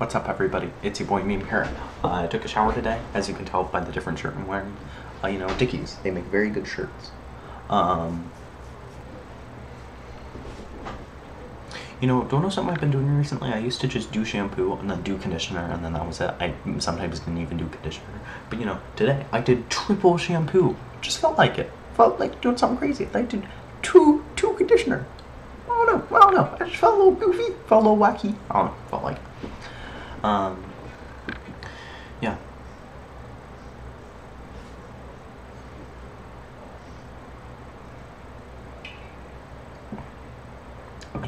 What's up, everybody? It's your boy Meme here. Uh, I took a shower today, as you can tell by the different shirt I'm wearing. Uh, you know, Dickies. They make very good shirts. Um, you know, don't know something I've been doing recently? I used to just do shampoo and then do conditioner, and then that was it. I sometimes didn't even do conditioner. But you know, today I did triple shampoo. Just felt like it. Felt like doing something crazy. I did two two conditioner. I don't know. I don't know. I just felt a little goofy. Felt a little wacky. I don't know. Um, yeah.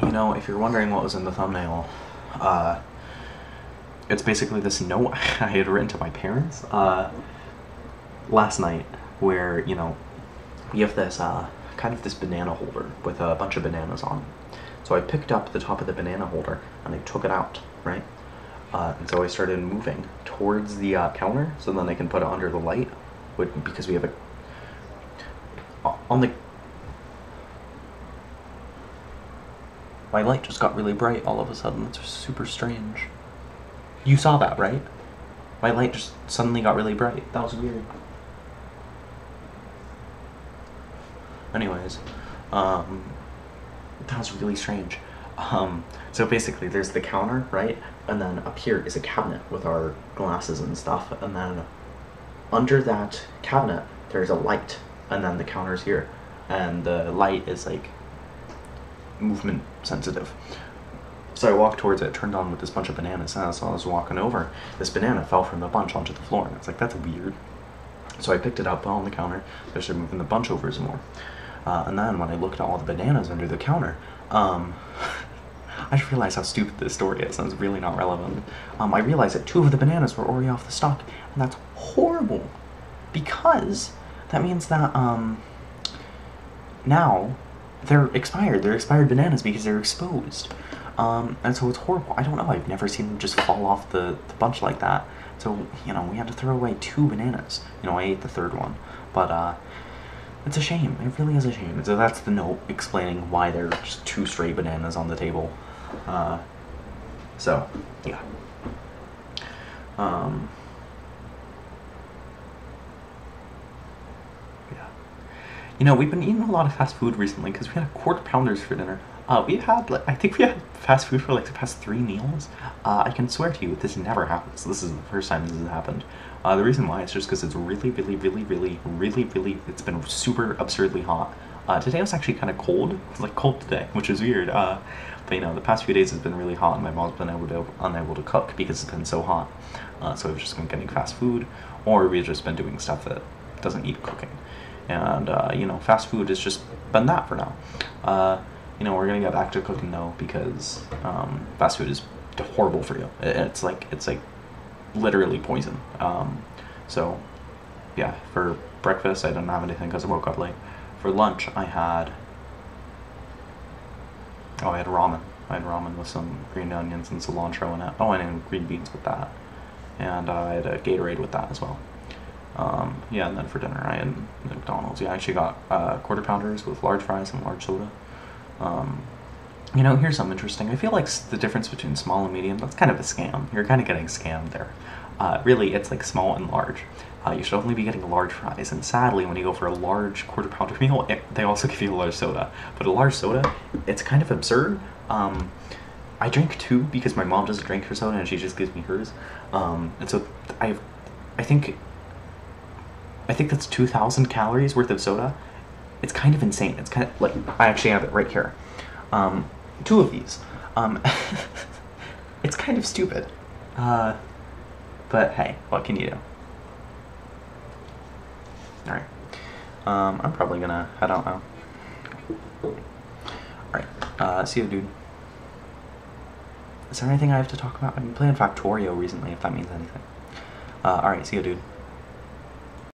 You know, if you're wondering what was in the thumbnail, uh, it's basically this note I had written to my parents uh, last night, where you know, we have this uh, kind of this banana holder with a bunch of bananas on it. So I picked up the top of the banana holder and I took it out, right? Uh, and so I started moving towards the uh, counter so then I can put it under the light because we have a on the my light just got really bright all of a sudden. That's super strange. You saw that right? My light just suddenly got really bright. That was weird. Anyways um that was really strange um so basically there's the counter right? And then up here is a cabinet with our glasses and stuff. And then under that cabinet there's a light. And then the counter's here. And the light is like movement sensitive. So I walked towards it, turned on with this bunch of bananas, and as I was walking over, this banana fell from the bunch onto the floor. And it's like, that's weird. So I picked it up on the counter, I started moving the bunch over some more. Uh, and then when I looked at all the bananas under the counter, um, I just realized how stupid this story is, and it's really not relevant. Um, I realized that two of the bananas were already off the stock, and that's horrible, because that means that um, now they're expired. They're expired bananas because they're exposed, um, and so it's horrible. I don't know. I've never seen them just fall off the, the bunch like that. So you know, we had to throw away two bananas. You know, I ate the third one, but uh, it's a shame. It really is a shame. So that's the note explaining why there are just two stray bananas on the table. Uh, so, yeah. Um, yeah. You know, we've been eating a lot of fast food recently because we had a quarter pounders for dinner. Uh, we had, like, I think we had fast food for like the past three meals. Uh, I can swear to you, this never happens. This is the first time this has happened. Uh, the reason why is just because it's really, really, really, really, really, really, it's been super absurdly hot. Uh, today was actually kind of cold. It's like cold today, which is weird. Uh, but you know, the past few days has been really hot, and my mom's been able to unable to cook because it's been so hot. Uh, so we've just been getting fast food, or we've just been doing stuff that doesn't need cooking. And uh, you know, fast food has just been that for now. Uh, you know, we're gonna get back to cooking though because um, fast food is horrible for you. It's like it's like literally poison. Um, so yeah, for breakfast I didn't have anything because I woke up late. For lunch I had oh I had ramen. I had ramen with some green onions and cilantro in it. Oh, and green beans with that, and uh, I had a Gatorade with that as well. Um, yeah, and then for dinner I had McDonald's. Yeah, I actually got uh, quarter pounders with large fries and large soda. Um, you know, here's something interesting. I feel like the difference between small and medium, that's kind of a scam. You're kind of getting scammed there. Uh, really, it's like small and large. Uh, you should only be getting large fries, and sadly, when you go for a large quarter pounder meal, it, they also give you a large soda. But a large soda, it's kind of absurd. Um, I drink two because my mom doesn't drink her soda, and she just gives me hers. Um, and so I, I think, I think that's two thousand calories worth of soda. It's kind of insane. It's kind of like I actually have it right here. Um, two of these. Um, it's kind of stupid. Uh, but hey, what can you do? Alright. Um, I'm probably gonna head out now. Alright. Uh, see you, dude. Is there anything I have to talk about? I've been playing Factorio recently, if that means anything. Uh, alright, see you, dude.